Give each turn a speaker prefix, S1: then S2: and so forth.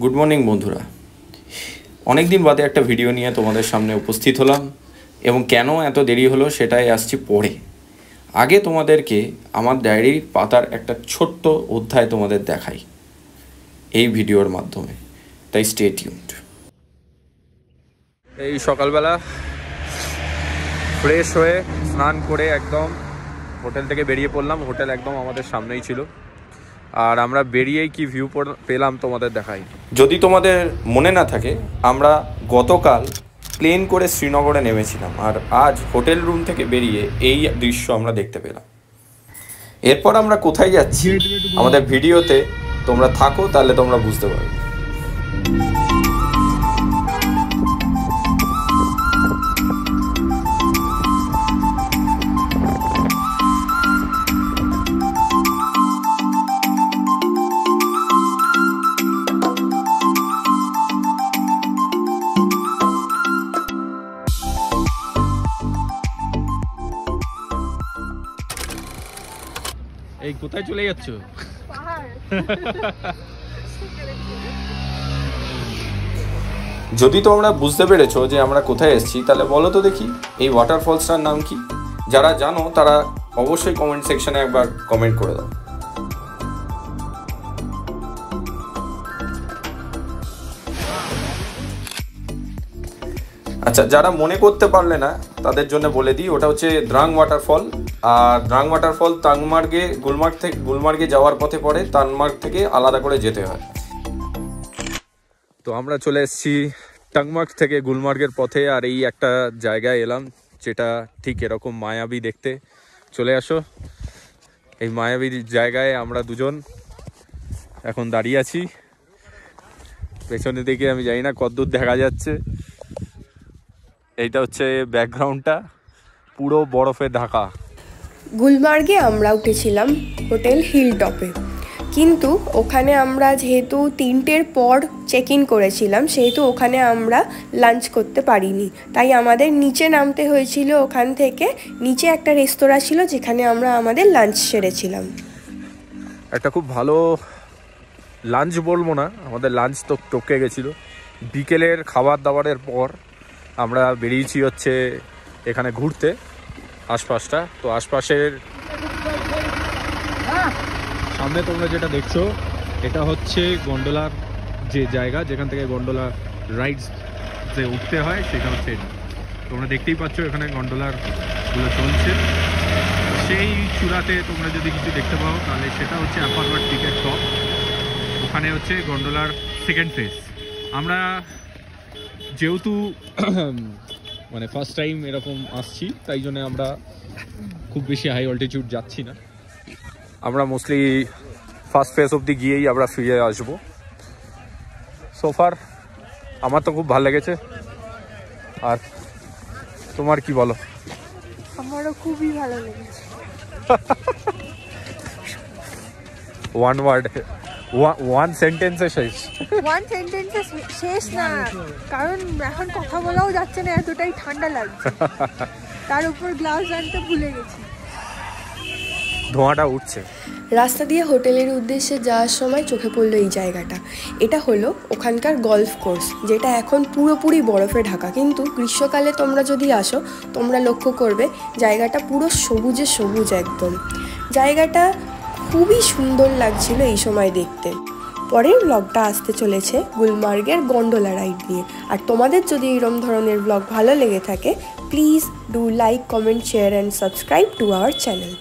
S1: Good morning বন্ধুরা। অনেক দিন বাদে একটা ভিডিও নিয়ে তোমাদের সামনে উপস্থিত হলাম এবং কেন এত দেরি হলো সেটাই আসছি পরে। আগে তোমাদেরকে আমার ডায়েরির পাতার একটা ছোট্ট অধ্যায় তোমাদের দেখাই এই ভিডিওর মাধ্যমে। তাই স্টে টিউনড এই সকালবেলা ফ্রেশ হয়ে স্নান করে একদম হোটেল থেকে বেরিয়ে পড়লাম। হোটেল একদম আমাদের সামনেই ছিল। আর আমরা বেরিয়েই কি ভিউ পেলাম তোমাদের দেখাই। যদি তোমাদের মনে না থাকে আমরা গতকাল প্লেন করে শ্রীনগরে নেমেছিলাম আর আজ হোটেল রুম থেকে বেরিয়ে এই দৃশ্য আমরা দেখতে পেলাম। এরপর আমরা কোথায় যাচ্ছি? আমাদের ভিডিওতে তোমরা থাকো তাহলে তোমরা বুঝতে পারবে। এই কোথায় চলে যাচ্ছ? যদি তোমরা বুঝতে পেরেছ যে আমরা কোথায় এসেছি তাহলে বলো তো দেখি এই ওয়াটারফলসটার নাম কি? যারা জানো তারা অবশ্যই কমেন্ট সেকশনে একবার কমেন্ট করে দাও। আচ্ছা যারা মনে করতে পারলে না, তাদের জন্য বলে দিই, ওটা হচ্ছে দ্রাং ওয়াটারফল। আর দ্রাং ওয়াটারফল তানমার্গে, গুলমার্গ থেকে গুলমার্গে যাওয়ার পথে পড়ে, তানমার্গ থেকে আলাদা করে যেতে হয়। তো আমরা চলে এসেছি টাংমার্গ থেকে গুলমার্গের পথে, আর এই একটা জায়গায় এলাম, যেটা ঠিক এরকম মায়াবী দেখতে। চলে আসো। এই মায়াবী জায়গায় আমরা দুজন এখন দাঁড়িয়ে আছি। পেছনের দিকে আমি জানি না কতদূর দেখা যাচ্ছে। এইটা হচ্ছে ব্যাকগ্রাউন্ডটা পুরো বরফে ঢাকা।
S2: গুলমার্গে আমরা উঠেছিলাম হোটেল হিল টপে কিন্তু ওখানে আমরা যেহেতু তিনটের পর চেক ইন করেছিলাম সেহেতু ওখানে আমরা লাঞ্চ করতে পারিনি। তাই আমাদের নিচে নামতে হয়েছিল ওখান থেকে নিচে একটা রেস্তোরাঁ ছিল যেখানে আমরা আমাদের লাঞ্চ সেরেছিলাম।
S1: একটা খুব ভালো লাঞ্চ বলব না আমাদের লাঞ্চ তো টপকে গেছিল। বিকেলের খাবার দাবারের পর আমরা বেরিয়েছি হচ্ছে এখানে ঘুরতে, আশপাশটা। তো আশপাশের সামনে তোমরা যেটা দেখছ, এটা হচ্ছে গন্ডোলার যে জায়গা, যেখান থেকে গন্ডোলা রাইডস যে উঠতে হয়, সেটা হচ্ছে তোমরা দেখতেই পাচ্ছ এখানে গন্ডোলারগুলো চলছে। সেই চূড়াতে তোমরা যদি কিছু দেখতে পাও, তাহলে সেটা হচ্ছে অ্যাপারওয়ার্ড টিকেট টপ ওখানে হচ্ছে গন্ডোলার সেকেন্ড ফেজ আমরা যেহেতু মানে ফার্স্ট টাইম এরকম আসছি তাই জন্য আমরা খুব বেশি হাই অল্টিটিউড যাচ্ছি না। আমরা মোস্টলি ফার্স্ট ফেস অবধি গিয়েই আমরা ফিরে আসব। সোফার আমার তো খুব ভালো লেগেছে। আর তোমার কি বলো?
S2: আমারও খুবই ভালো লেগেছে।
S1: ওয়ান ওয়ার্ড ওয়ান সেন্টেন্সে শেষ।
S3: ওয়ান সেন্টেন্সে শেষ না। কারণ এখন কথা বলাও যাচ্ছে না এতটাই ঠান্ডা লাগছে। তার উপর গ্লাভস আনতে ভুলে গেছি।
S1: ধোঁয়াটা উঠছে।
S2: রাস্তা দিয়ে হোটেলের উদ্দেশ্যে যাওয়ার সময় চোখে পড়ল এই জায়গাটা। এটা হলো ওখানকার গলফ কোর্স যেটা এখন পুরোপুরি বরফে ঢাকা। কিন্তু গ্রীষ্মকালে তোমরা যদি আসো তোমরা লক্ষ্য করবে জায়গাটা পুরো সবুজে সবুজ একদম। জায়গাটা খুবই সুন্দর লাগছিল এই সময় দেখতে। পরের ব্লগটা আসতে চলেছে গুলমার্গের গন্ডোলা রাইড নিয়ে। আর তোমাদের যদি এরম ধরনের ব্লগ ভালো লেগে থাকে please do like comment share and subscribe to our channel